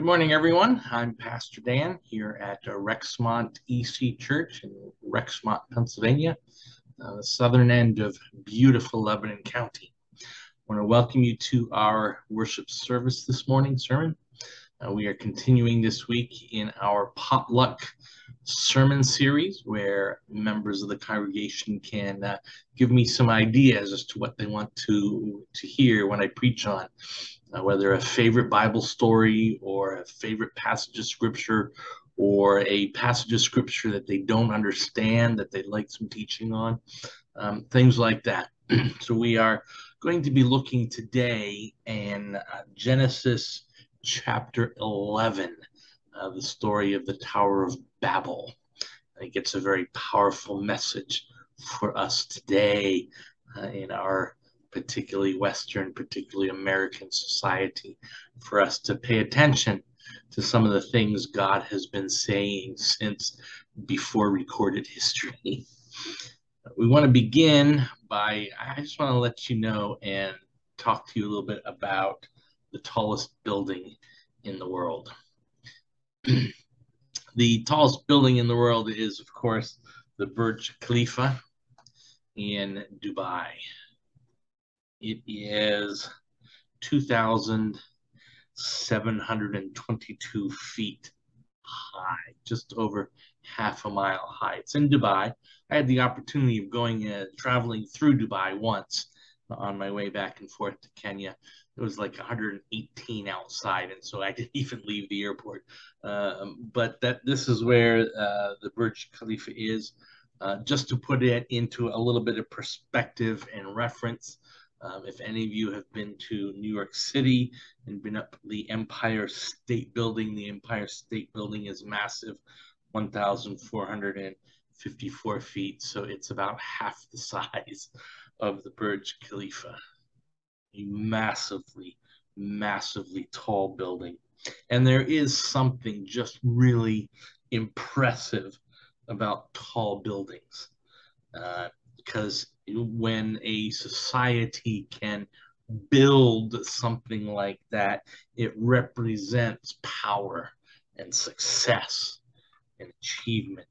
Good morning, everyone. I'm Pastor Dan here at uh, Rexmont EC Church in Rexmont, Pennsylvania, uh, the southern end of beautiful Lebanon County. I want to welcome you to our worship service this morning sermon. Uh, we are continuing this week in our potluck sermon series where members of the congregation can uh, give me some ideas as to what they want to, to hear when I preach on uh, whether a favorite Bible story or a favorite passage of scripture or a passage of scripture that they don't understand that they'd like some teaching on, um, things like that. so we are going to be looking today in uh, Genesis chapter 11, uh, the story of the Tower of Babel. I think it's a very powerful message for us today uh, in our particularly Western, particularly American society, for us to pay attention to some of the things God has been saying since before recorded history. we want to begin by, I just want to let you know and talk to you a little bit about the tallest building in the world. the tallest building in the world is, of course, the Burj Khalifa in Dubai. It is 2,722 feet high, just over half a mile high. It's in Dubai. I had the opportunity of going, uh, traveling through Dubai once on my way back and forth to Kenya. It was like 118 outside, and so I didn't even leave the airport. Um, but that this is where uh, the Burj Khalifa is. Uh, just to put it into a little bit of perspective and reference, um, if any of you have been to New York City and been up the Empire State Building, the Empire State Building is massive, 1,454 feet. So it's about half the size of the Burj Khalifa. A massively, massively tall building. And there is something just really impressive about tall buildings. Uh, because when a society can build something like that, it represents power and success and achievement.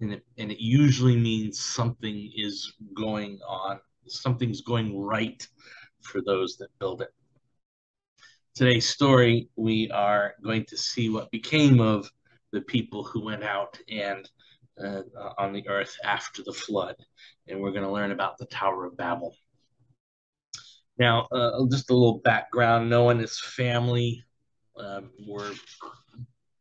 And it, and it usually means something is going on, something's going right for those that build it. Today's story, we are going to see what became of the people who went out and uh, on the earth after the flood. And we're going to learn about the Tower of Babel. Now, uh, just a little background Noah and his family um, were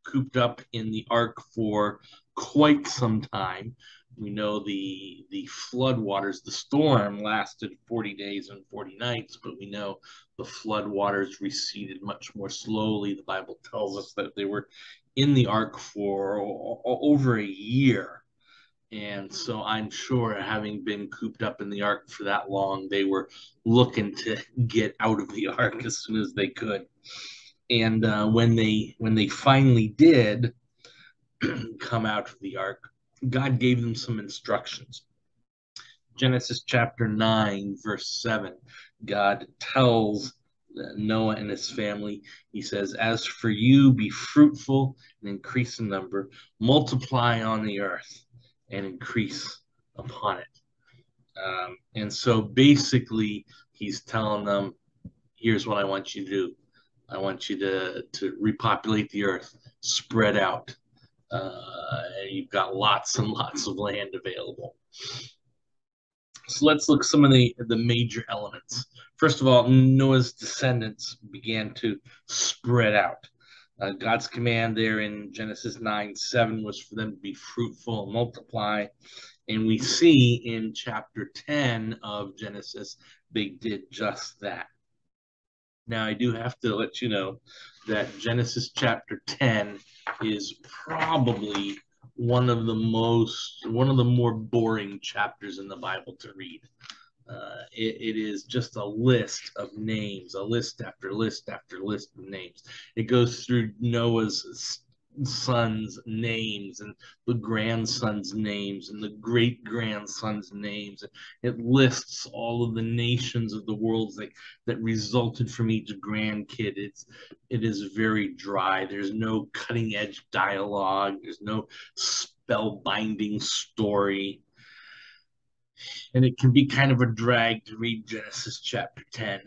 cooped up in the ark for quite some time. We know the the flood waters, the storm lasted 40 days and 40 nights, but we know the flood waters receded much more slowly. The Bible tells us that they were in the ark for over a year. And so I'm sure, having been cooped up in the ark for that long, they were looking to get out of the ark as soon as they could. And uh, when they when they finally did come out of the ark, God gave them some instructions. Genesis chapter 9, verse 7, God tells Noah and his family. He says, As for you, be fruitful and increase in number, multiply on the earth and increase upon it. Um, and so basically, he's telling them, Here's what I want you to do I want you to, to repopulate the earth, spread out. Uh, you've got lots and lots of land available. So let's look some of the, the major elements. First of all, Noah's descendants began to spread out. Uh, God's command there in Genesis 9 7 was for them to be fruitful and multiply. And we see in chapter 10 of Genesis, they did just that. Now, I do have to let you know that Genesis chapter 10 is probably one of the most one of the more boring chapters in the Bible to read. Uh, it, it is just a list of names, a list after list after list of names. It goes through Noah's sons' names and the grandsons' names and the great grandsons' names. It lists all of the nations of the world that, that resulted from each grandkid. It's it is very dry. There's no cutting edge dialogue. There's no spellbinding story. And it can be kind of a drag to read Genesis chapter 10.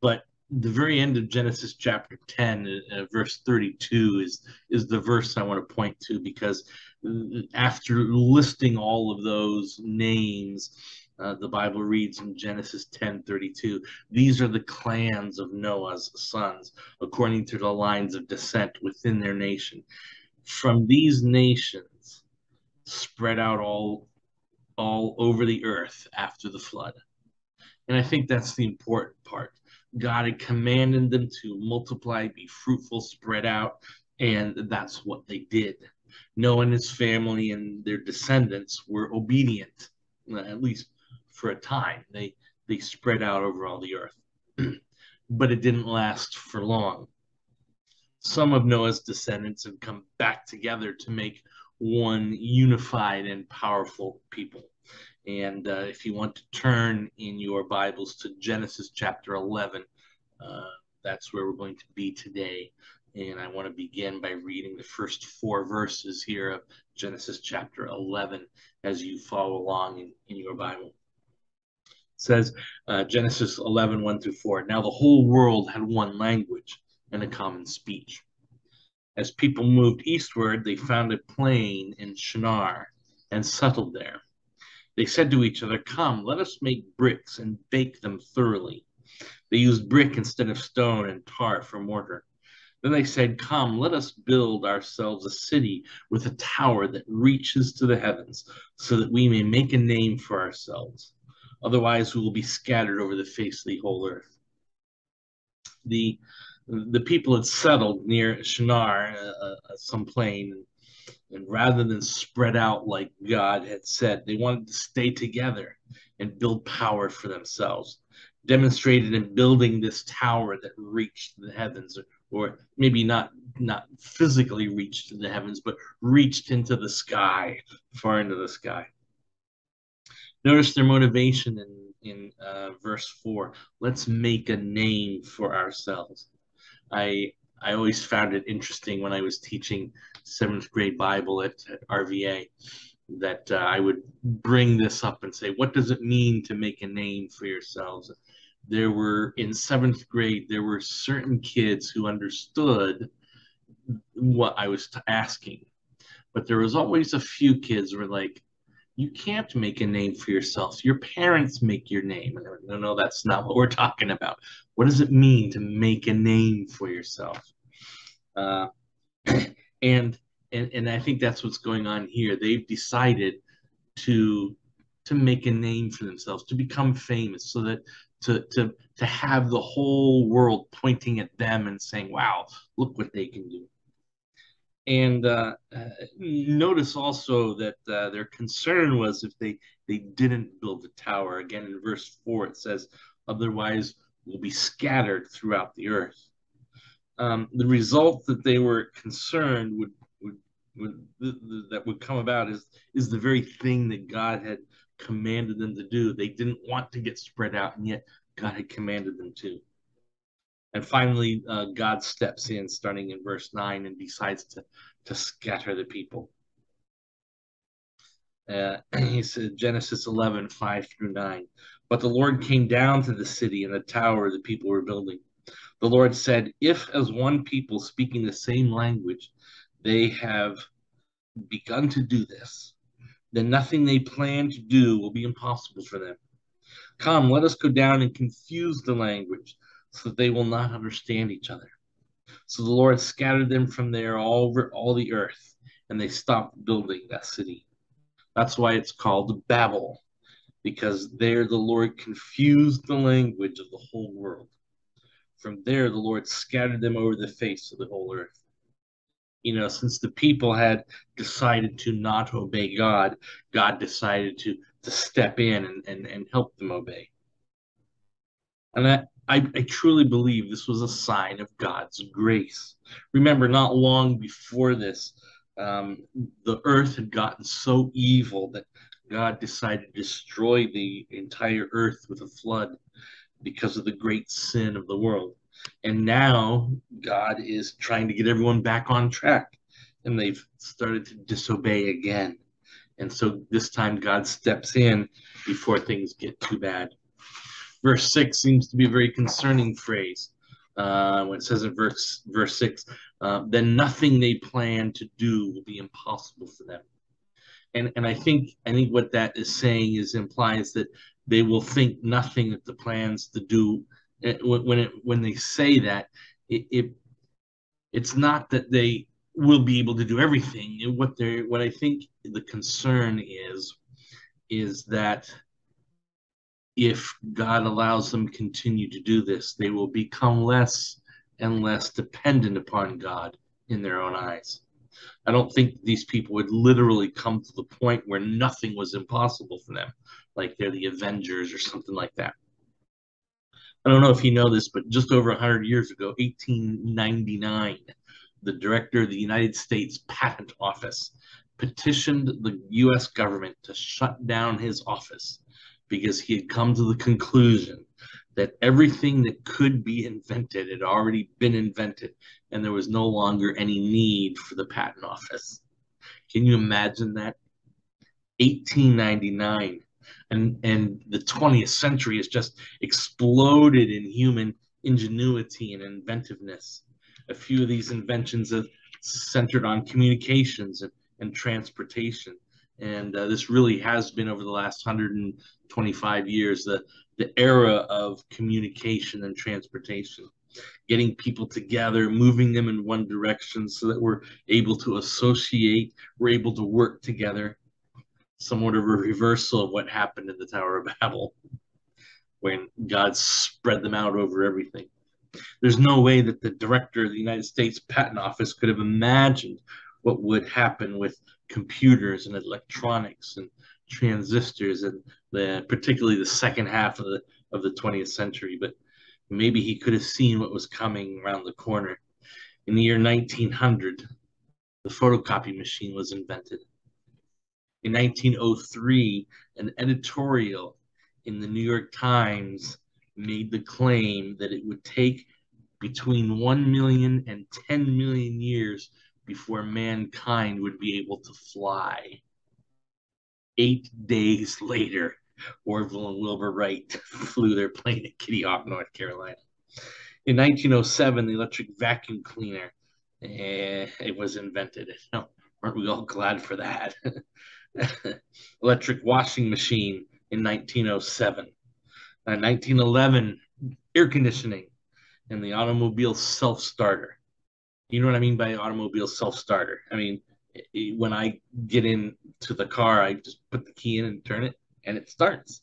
But the very end of Genesis chapter 10, uh, verse 32, is, is the verse I want to point to because uh, after listing all of those names, uh, the Bible reads in Genesis 10 32, these are the clans of Noah's sons, according to the lines of descent within their nation. From these nations spread out all all over the earth after the flood. And I think that's the important part God had commanded them to multiply, be fruitful, spread out, and that's what they did. Noah and his family and their descendants were obedient, uh, at least for a time. They they spread out over all the earth, but it didn't last for long. Some of Noah's descendants had come back together to make one unified and powerful people. And uh, if you want to turn in your Bibles to Genesis chapter 11, uh, that's where we're going to be today. And I want to begin by reading the first four verses here of Genesis chapter 11 as you follow along in, in your Bible. It says uh, Genesis 11, 1 through 4. Now the whole world had one language and a common speech. As people moved eastward, they found a plain in Shinar and settled there. They said to each other, Come, let us make bricks and bake them thoroughly. They used brick instead of stone and tar for mortar. Then they said, Come, let us build ourselves a city with a tower that reaches to the heavens, so that we may make a name for ourselves. Otherwise, we will be scattered over the face of the whole earth. The, the people had settled near Shinar, uh, uh, some plain, and rather than spread out like God had said, they wanted to stay together and build power for themselves. Demonstrated in building this tower that reached the heavens, or maybe not not physically reached the heavens, but reached into the sky, far into the sky. Notice their motivation in in uh, verse four. Let's make a name for ourselves. I I always found it interesting when I was teaching seventh grade Bible at, at RVA that uh, I would bring this up and say, what does it mean to make a name for yourselves? There were in seventh grade, there were certain kids who understood what I was asking, but there was always a few kids who were like, you can't make a name for yourself. Your parents make your name. And no, no, that's not what we're talking about. What does it mean to make a name for yourself? Uh, and and and I think that's what's going on here. They've decided to to make a name for themselves, to become famous, so that to to to have the whole world pointing at them and saying, "Wow, look what they can do." And uh, uh, notice also that uh, their concern was if they they didn't build the tower. Again, in verse four, it says, "Otherwise, will be scattered throughout the earth." Um, the result that they were concerned would would, would th- th- that would come about is is the very thing that God had commanded them to do. They didn't want to get spread out, and yet God had commanded them to. And finally, uh, God steps in, starting in verse 9, and decides to, to scatter the people. Uh, he said, Genesis 11, 5 through 9. But the Lord came down to the city and the tower the people were building. The Lord said, If as one people speaking the same language, they have begun to do this, then nothing they plan to do will be impossible for them. Come, let us go down and confuse the language so that they will not understand each other. So the Lord scattered them from there all over all the earth, and they stopped building that city. That's why it's called Babel, because there the Lord confused the language of the whole world. From there the Lord scattered them over the face of the whole earth. You know, since the people had decided to not obey God, God decided to to step in and, and, and help them obey. And that I, I truly believe this was a sign of God's grace. Remember, not long before this, um, the earth had gotten so evil that God decided to destroy the entire earth with a flood because of the great sin of the world. And now God is trying to get everyone back on track, and they've started to disobey again. And so this time God steps in before things get too bad. Verse 6 seems to be a very concerning phrase. Uh, when it says in verse verse 6, uh, then nothing they plan to do will be impossible for them. And and I think I think what that is saying is implies that they will think nothing that the plans to do when it when they say that it, it it's not that they will be able to do everything. What they're what I think the concern is is that if God allows them continue to do this, they will become less and less dependent upon God in their own eyes. I don't think these people would literally come to the point where nothing was impossible for them, like they're the Avengers or something like that. I don't know if you know this, but just over 100 years ago, 1899, the director of the United States Patent Office petitioned the US government to shut down his office because he had come to the conclusion that everything that could be invented had already been invented and there was no longer any need for the patent office. Can you imagine that? 1899 and and the 20th century has just exploded in human ingenuity and inventiveness a few of these inventions have centered on communications and, and transportation. And uh, this really has been over the last 125 years the, the era of communication and transportation, getting people together, moving them in one direction so that we're able to associate, we're able to work together. Somewhat of a reversal of what happened in the Tower of Babel when God spread them out over everything. There's no way that the director of the United States Patent Office could have imagined what would happen with computers and electronics and transistors and the particularly the second half of the of the 20th century but maybe he could have seen what was coming around the corner. In the year 1900 the photocopy machine was invented. In 1903 an editorial in the new york times made the claim that it would take between 1 million and 10 million years before mankind would be able to fly. Eight days later, Orville and Wilbur Wright flew their plane at Kitty Hawk, North Carolina. In 1907, the electric vacuum cleaner eh, it was invented. aren't we all glad for that? electric washing machine in 1907. 1911 air conditioning and the automobile self starter. You know what I mean by automobile self starter? I mean, when I get into the car, I just put the key in and turn it, and it starts.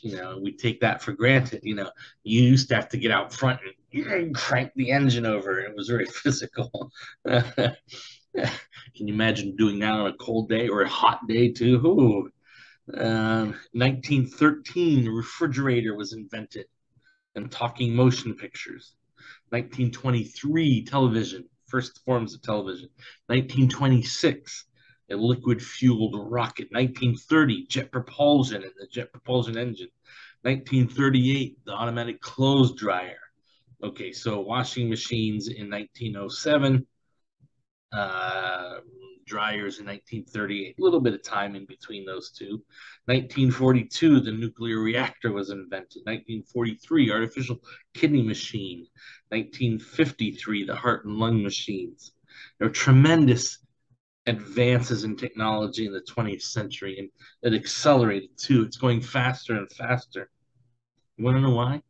You know, we take that for granted. You know, you used to have to get out front and crank the engine over. It was very physical. Can you imagine doing that on a cold day or a hot day too? Ooh, 1913, um, the refrigerator was invented and talking motion pictures. 1923, television, first forms of television. 1926, a liquid fueled rocket. 1930, jet propulsion and the jet propulsion engine. 1938, the automatic clothes dryer. Okay, so washing machines in 1907. Uh, dryers in 1938, a little bit of time in between those two. 1942, the nuclear reactor was invented. 1943, artificial kidney machine. 1953, the heart and lung machines. There are tremendous advances in technology in the 20th century, and it accelerated too. It's going faster and faster. You want to know why?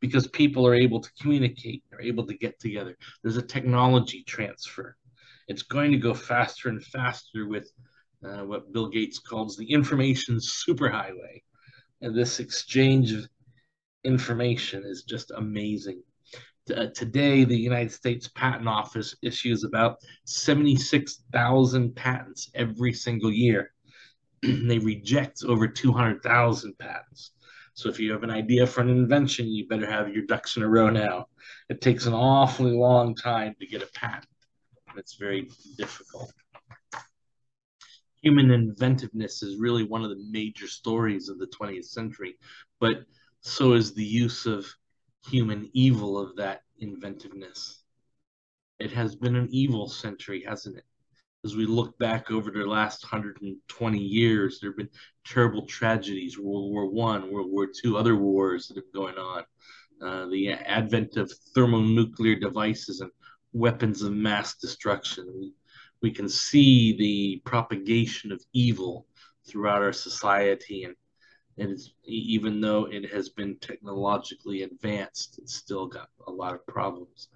Because people are able to communicate, they're able to get together. There's a technology transfer it's going to go faster and faster with uh, what Bill Gates calls the information superhighway. And this exchange of information is just amazing. Uh, today, the United States Patent Office issues about 76,000 patents every single year. And they reject over 200,000 patents. So if you have an idea for an invention, you better have your ducks in a row now. It takes an awfully long time to get a patent. It's very difficult. Human inventiveness is really one of the major stories of the 20th century, but so is the use of human evil of that inventiveness. It has been an evil century, hasn't it? As we look back over the last 120 years, there have been terrible tragedies World War One, World War Two, other wars that have going on. Uh, the advent of thermonuclear devices and weapons of mass destruction. We, can see the propagation of evil throughout our society and and even though it has been technologically advanced, it's still got a lot of problems.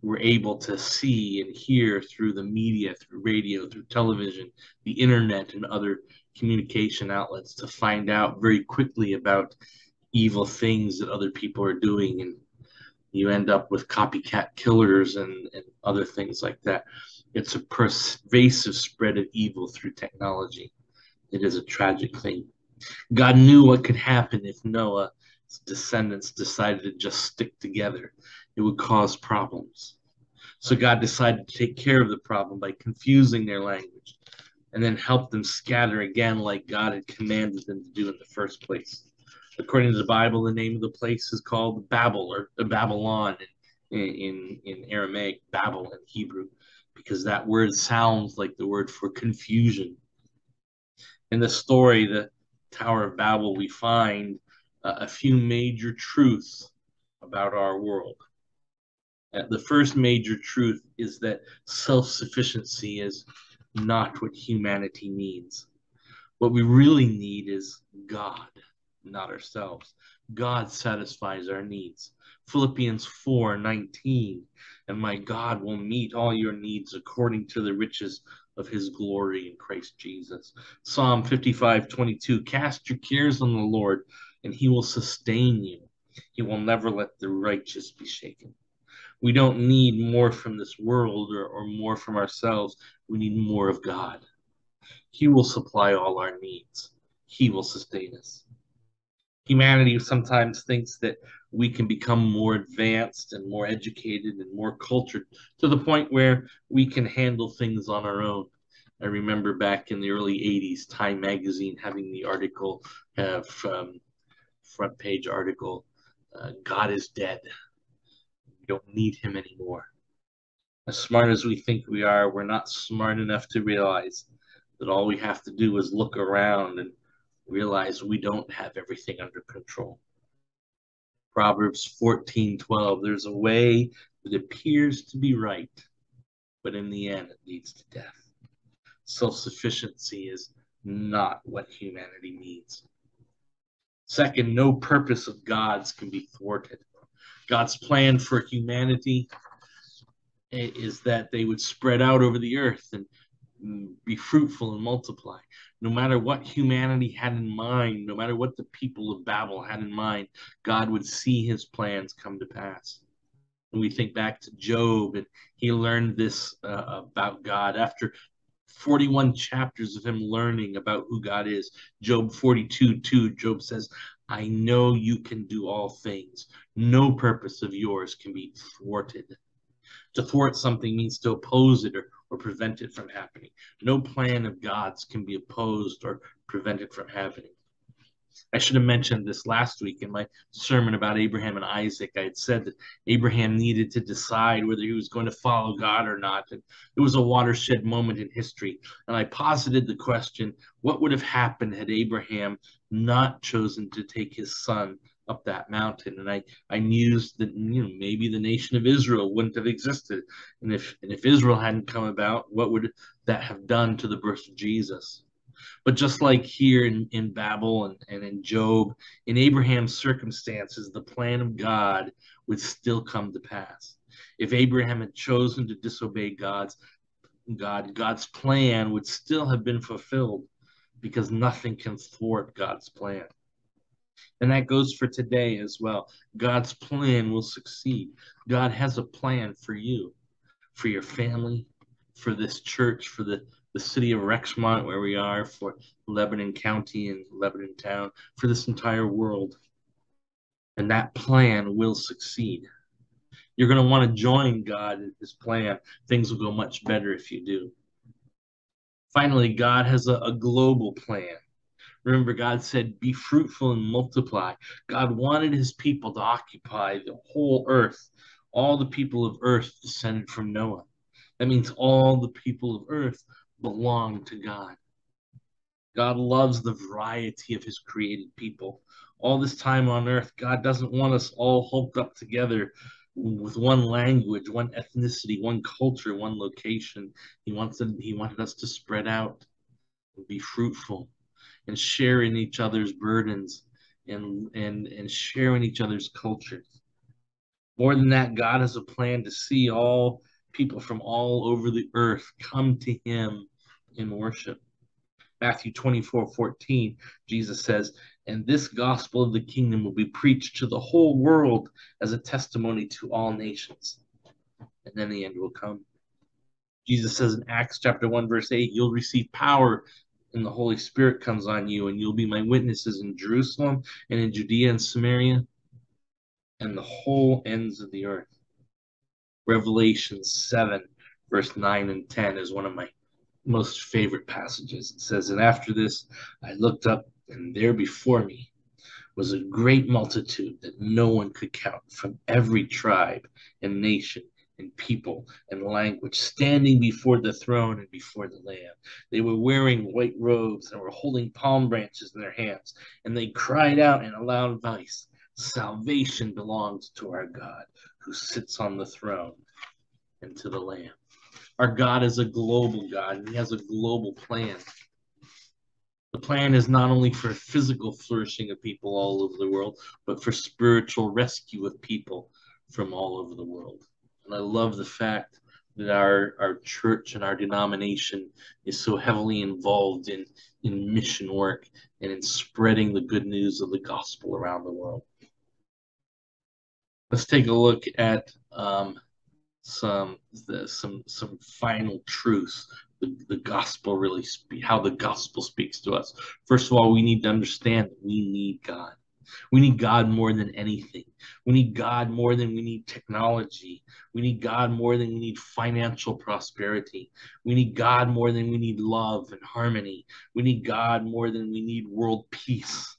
We're able to see and hear through the media, through radio, through television, the internet, and other communication outlets to find out very quickly about evil things that other people are doing. And you end up with copycat killers and, and other things like that. It's a pervasive spread of evil through technology. It is a tragic thing. God knew what could happen if Noah's descendants decided to just stick together. It would cause problems. So God decided to take care of the problem by confusing their language and then help them scatter again like God had commanded them to do in the first place. According to the Bible, the name of the place is called Babel or Babylon in, in, in Aramaic, Babel in Hebrew, because that word sounds like the word for confusion. In the story, the Tower of Babel, we find uh, a few major truths about our world. Uh, the first major truth is that self sufficiency is not what humanity needs. What we really need is God, not ourselves. God satisfies our needs. Philippians 4 19, and my God will meet all your needs according to the riches of his glory in Christ Jesus. Psalm 55 22 Cast your cares on the Lord, and he will sustain you. He will never let the righteous be shaken. We don't need more from this world or, or more from ourselves. We need more of God. He will supply all our needs, He will sustain us. Humanity sometimes thinks that we can become more advanced and more educated and more cultured to the point where we can handle things on our own. I remember back in the early 80s, Time Magazine having the article, have um, front page article, uh, God is dead. We don't need him anymore. As smart as we think we are, we're not smart enough to realize that all we have to do is look around and realize we don't have everything under control. Proverbs 14:12 There's a way that appears to be right, but in the end it leads to death. Self-sufficiency is not what humanity needs. Second, no purpose of God's can be thwarted. God's plan for humanity is that they would spread out over the earth and be fruitful and multiply. No matter what humanity had in mind, no matter what the people of Babel had in mind, God would see his plans come to pass. When we think back to Job, and he learned this uh, about God after 41 chapters of him learning about who God is. Job 42 2, Job says, I know you can do all things. No purpose of yours can be thwarted. To thwart something means to oppose it or, or prevent it from happening. No plan of God's can be opposed or prevented from happening. I should have mentioned this last week in my sermon about Abraham and Isaac. I had said that Abraham needed to decide whether he was going to follow God or not. And it was a watershed moment in history. And I posited the question what would have happened had Abraham not chosen to take his son up that mountain? And I, I mused that you know maybe the nation of Israel wouldn't have existed. And if and if Israel hadn't come about, what would that have done to the birth of Jesus? But just like here in, in Babel and, and in Job, in Abraham's circumstances, the plan of God would still come to pass. If Abraham had chosen to disobey God's God, God's plan would still have been fulfilled because nothing can thwart God's plan. And that goes for today as well. God's plan will succeed. God has a plan for you, for your family, for this church, for the the city of Rexmont, where we are, for Lebanon County and Lebanon Town, for this entire world. And that plan will succeed. You're going to want to join God in his plan. Things will go much better if you do. Finally, God has a, a global plan. Remember, God said, Be fruitful and multiply. God wanted his people to occupy the whole earth. All the people of earth descended from Noah. That means all the people of earth belong to God. God loves the variety of his created people. All this time on earth, God doesn't want us all hooked up together with one language, one ethnicity, one culture, one location. He wants he wanted us to spread out and be fruitful and share in each other's burdens and and and share in each other's cultures. More than that, God has a plan to see all people from all over the earth come to him in worship. Matthew 24 14, Jesus says, And this gospel of the kingdom will be preached to the whole world as a testimony to all nations. And then the end will come. Jesus says in Acts chapter 1, verse 8, You'll receive power and the Holy Spirit comes on you, and you'll be my witnesses in Jerusalem and in Judea and Samaria and the whole ends of the earth. Revelation 7, verse 9 and 10 is one of my most favorite passages. It says, And after this I looked up, and there before me was a great multitude that no one could count from every tribe and nation and people and language standing before the throne and before the Lamb. They were wearing white robes and were holding palm branches in their hands, and they cried out in a loud voice, Salvation belongs to our God who sits on the throne and to the Lamb. Our God is a global God, and He has a global plan. The plan is not only for physical flourishing of people all over the world, but for spiritual rescue of people from all over the world. And I love the fact that our, our church and our denomination is so heavily involved in, in mission work and in spreading the good news of the gospel around the world. Let's take a look at um, some the, some some final truths. The, the gospel really how the gospel speaks to us. First of all, we need to understand that we need God. We need God more than anything. We need God more than we need technology. We need God more than we need financial prosperity. We need God more than we need love and harmony. We need God more than we need world peace.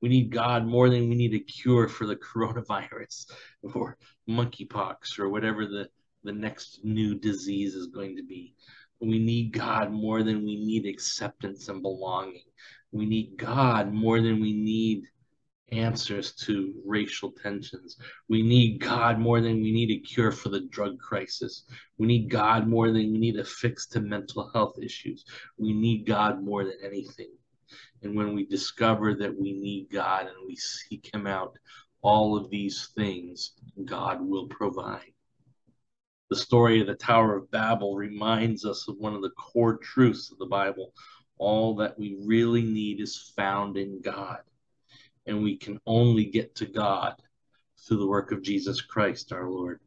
We need God more than we need a cure for the coronavirus or monkeypox or whatever the, the next new disease is going to be. We need God more than we need acceptance and belonging. We need God more than we need answers to racial tensions. We need God more than we need a cure for the drug crisis. We need God more than we need a fix to mental health issues. We need God more than anything. And when we discover that we need God and we seek Him out, all of these things God will provide. The story of the Tower of Babel reminds us of one of the core truths of the Bible. All that we really need is found in God and we can only get to God through the work of Jesus Christ our Lord.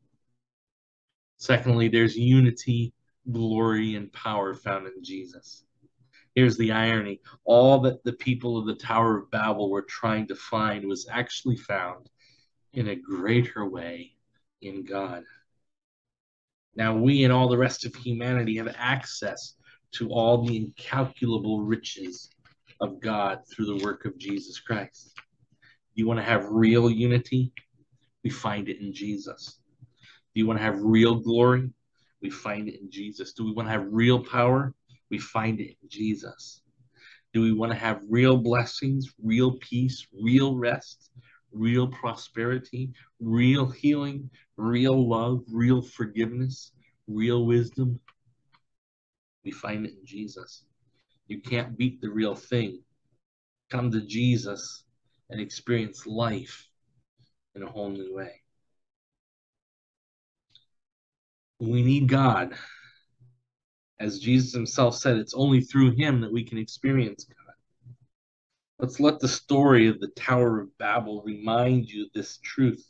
Secondly, there's unity, glory, and power found in Jesus. Here's the irony all that the people of the Tower of Babel were trying to find was actually found in a greater way in God. Now, we and all the rest of humanity have access to all the incalculable riches of God through the work of Jesus Christ. You want to have real unity? We find it in Jesus. Do you want to have real glory? We find it in Jesus. Do we want to have real power? We find it in Jesus. Do we want to have real blessings, real peace, real rest, real prosperity, real healing, real love, real forgiveness, real wisdom? We find it in Jesus. You can't beat the real thing. Come to Jesus and experience life in a whole new way. We need God. As Jesus himself said, it's only through him that we can experience God. Let's let the story of the Tower of Babel remind you this truth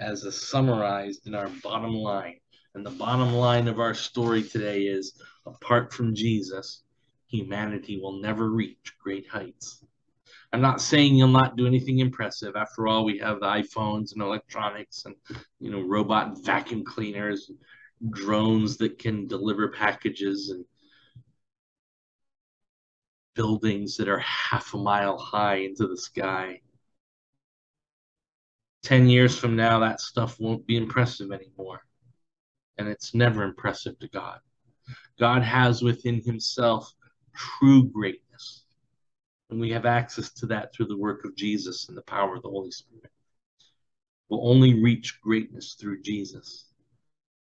as is summarized in our bottom line. And the bottom line of our story today is apart from Jesus, humanity will never reach great heights. I'm not saying you'll not do anything impressive. After all, we have the iPhones and electronics and you know robot vacuum cleaners, drones that can deliver packages and buildings that are half a mile high into the sky. 10 years from now, that stuff won't be impressive anymore. And it's never impressive to God. God has within himself true greatness. And we have access to that through the work of Jesus and the power of the Holy Spirit. We'll only reach greatness through Jesus.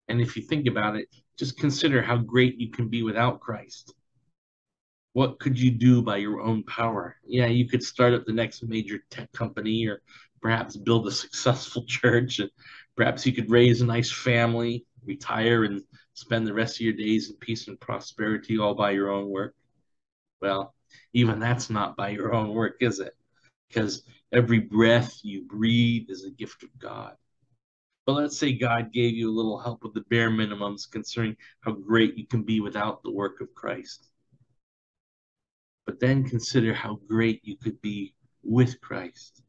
And if you think about it, just consider how great you can be without Christ. What could you do by your own power? Yeah, you could start up the next major tech company or perhaps build a successful church and perhaps you could raise a nice family, retire and spend the rest of your days in peace and prosperity all by your own work. Well, even that's not by your own work, is it? Because every breath you breathe is a gift of God. But let's say God gave you a little help with the bare minimums concerning how great you can be without the work of Christ. But then consider how great you could be with Christ.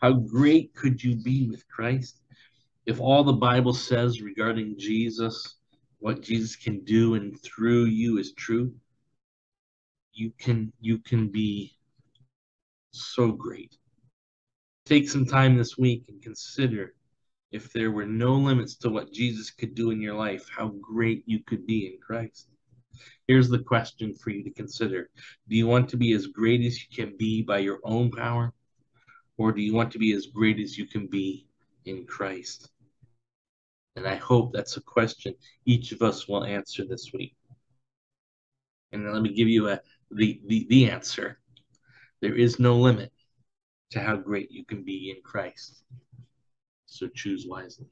How great could you be with Christ if all the Bible says regarding Jesus, what Jesus can do and through you is true? You can you can be so great. Take some time this week and consider if there were no limits to what Jesus could do in your life, how great you could be in Christ. Here's the question for you to consider Do you want to be as great as you can be by your own power? Or do you want to be as great as you can be in Christ? And I hope that's a question each of us will answer this week. And let me give you a the, the, the answer. There is no limit to how great you can be in Christ. So choose wisely.